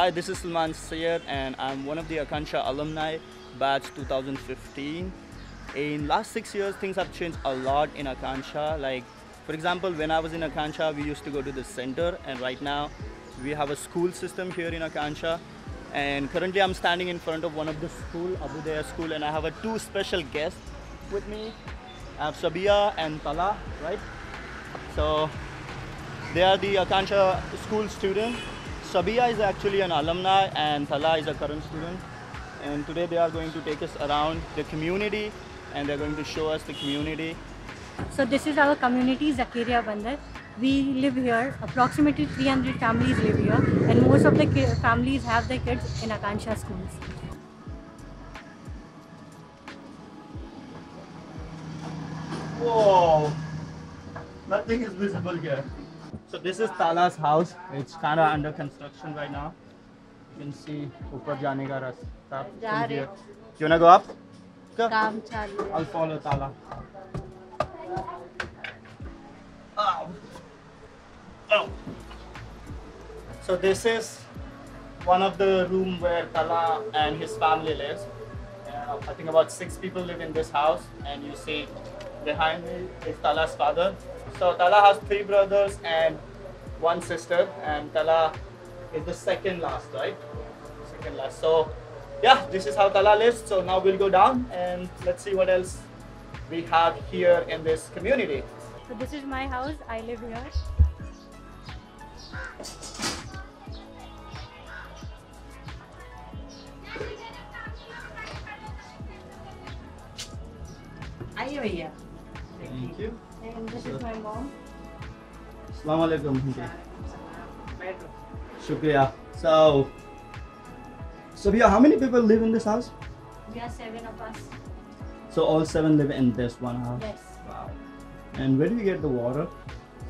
hi, this is Salman Sayyed, and I'm one of the Akanksha alumni, batch 2015. In last six years, things have changed a lot in Akanksha. Like, for example, when I was in Akanksha, we used to go to the center, and right now, we have a school system here in Akanksha. And currently, I'm standing in front of one of the school, Abu Daya School, and I have a two special guests with me. I have Sabiha and Talah, right? So they are the Akanksha school students. Sabiha is actually an alumni and Talah is a current student. And today they are going to take us around the community and they're going to show us the community. So this is our community, Zakeriya Bunder. We live here, approximately 300 families live here and most of the families have their kids in Akanksha schools. Whoa! Nothing is visible here. So this is Talah's house. It's kind of under construction right now. You can see upar jaane ka rasta Do. You wanna go up? Go. I'll follow Talah. Oh. Oh. So this is one of the room where Talah and his family lives. Uh, I think about six people live in this house and you see behind me is Talah's father so Talah has three brothers and one sister, and Talah is the second last, right? Second last. So yeah, this is how Talah lives. So now we'll go down and let's see what else we have here in this community. So this is my house, I live here. Assalamu alaikum. Shukriya. So, Sabiha, how many people live in this house? We are seven of us. So all seven live in this one house. Yes. Wow. And where do you get the water?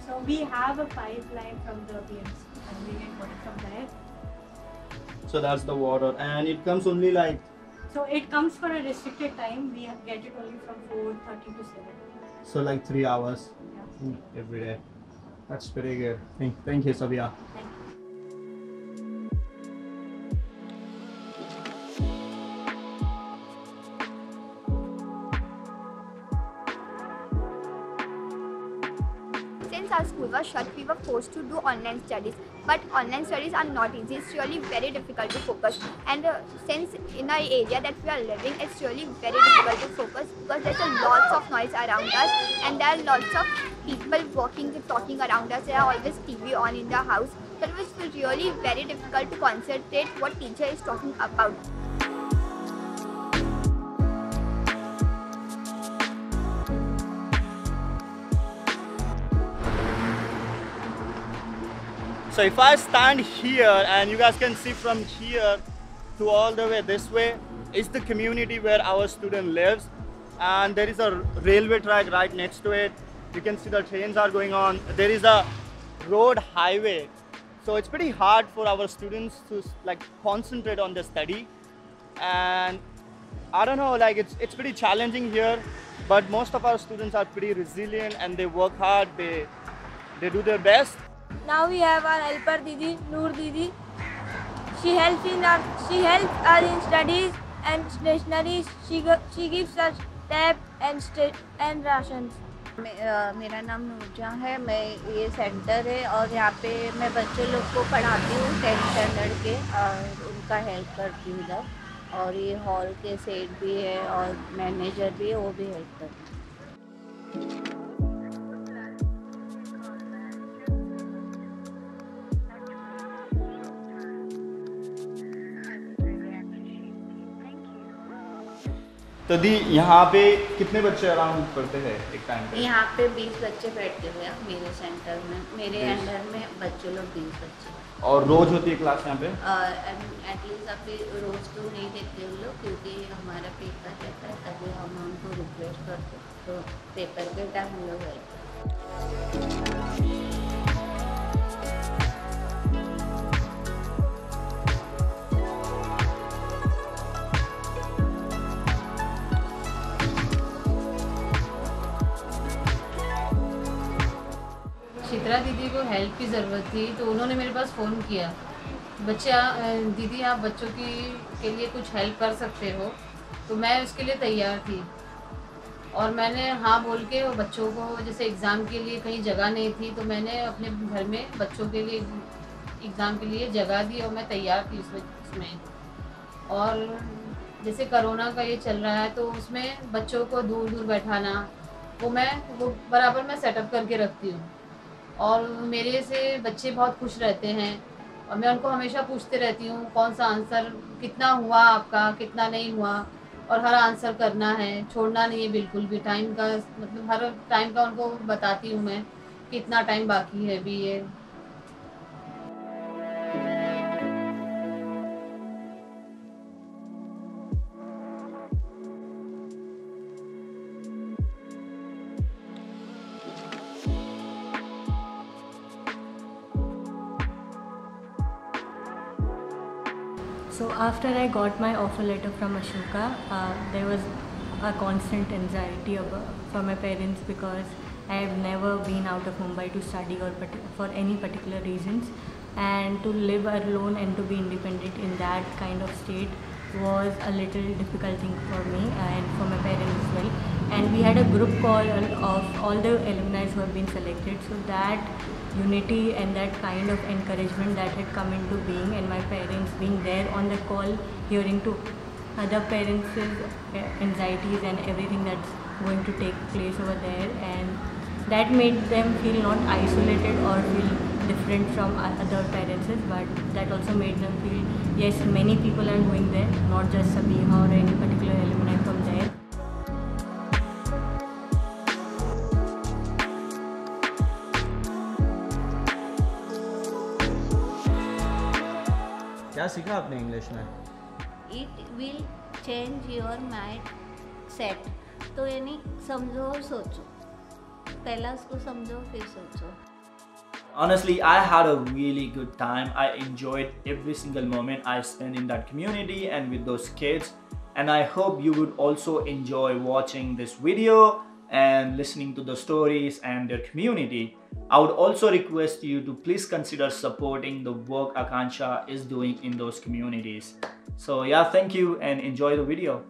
So we have a pipeline from the BMC and we get water from there. So that's the water, and it comes only like So it comes for a restricted time. We get it only from 4.30 to 7. so like three hours Yeah. every day. That's pretty good. Thank, thank you, Sabiha. Thank you. Since our school was shut, we were forced to do online studies. But online studies are not easy. It's really very difficult to focus. And uh, since in our area that we are living, it's really very difficult to focus because there's a lots of noise around us, and there are lots of people walking, and talking around us. There are always TV on in the house. So it was really very difficult to concentrate what teacher is talking about. So if I stand here and you guys can see from here to all the way this way is the community where our student lives and there is a railway track right next to it. You can see the trains are going on. There is a road highway. So it's pretty hard for our students to like concentrate on the study and I don't know like it's it's pretty challenging here but most of our students are pretty resilient and they work hard they they do their best Now we have our helper Didi, Noor Didi. She helps in our, she helps us in studies and stationery. She she gives us tab and and rations. मेरा नाम नूरजहाँ है मैं ये centre है और यहाँ पे मैं बच्चों लोग को पढ़ाती हूँ टेंथ स्टैंडर्ड के और उनका हेल्प करती हूँ इधर और ये हॉल के सेट भी है और मैनेजर भी है वो भी हेल्प करते हैं तो दी यहाँ पे कितने बच्चे अराउंड पढ़ते हैं एक टाइम पे? यहाँ पे बीस बच्चे बैठते हुए मेरे सेंटर में। मेरे अंडर में बच्चे लोग बीस बच्चे और रोज होती है क्लास यहाँ पे? एटलीस्ट अभी रोज़ तो नहीं देते हम लोग क्योंकि हमारा पेपर रहता है तभी हम उनको रिक्वेस्ट करते हैं। तो पेपर के टाइम हम लोग help दीदी को हेल्प की ज़रूरत थी तो उन्होंने मेरे पास फ़ोन किया। बच्चे दीदी, आप बच्चों की, के लिए कुछ हेल्प कर सकते हो? तो मैं उसके लिए तैयार थी। और मैंने हाँ बोल के बच्चों को, जैसे एग्ज़ाम के लिए कहीं जगह नहीं थी तो मैंने अपने घर में बच्चों के लिए एग्ज़ाम के लिए जगह दी और मैं तैयार थी उसमें उसमें। और जैसे कोरोना का ये चल रहा है तो उसमें बच्चों को दूर दूर बैठाना, वो मैं, वो बराबर मैं सेटअप करके रखती हूँ। और मेरे से बच्चे बहुत खुश रहते हैं और मैं उनको हमेशा पूछते रहती हूँ, कौन सा आंसर कितना हुआ आपका, कितना नहीं हुआ? और हर आंसर करना है, छोड़ना नहीं है बिल्कुल भी। टाइम का मतलब हर टाइम का उनको बताती हूँ मैं, कितना टाइम बाकी है अभी ये। So after I got my offer letter from Ashoka, uh, there was a constant anxiety for my parents because I have never been out of Mumbai to study or for any particular reasons, and to live alone and to be independent in that kind of state was a little difficult thing for me and for my parents as well. And we had a group call of all the alumni who have been selected, so that unity and that kind of encouragement that had come into being and my parents being there on the call hearing to other parents' anxieties and everything that's going to take place over there. And that made them feel not isolated or feel different from other parents but that also made them feel yes many people are going there not just Sabiha or any particular alumni क्या सीखा आपने English में it will change your mind set तो यानी समझो और सोचो पहला उसको समझो फिर सोचो Honestly, I had a really good time. I enjoyed every single moment I spent in that community and with those kids. And I hope you would also enjoy watching this video and listening to the stories and their community. I would also request you to please consider supporting the work Akanksha is doing in those communities. So, yeah, thank you and enjoy the video.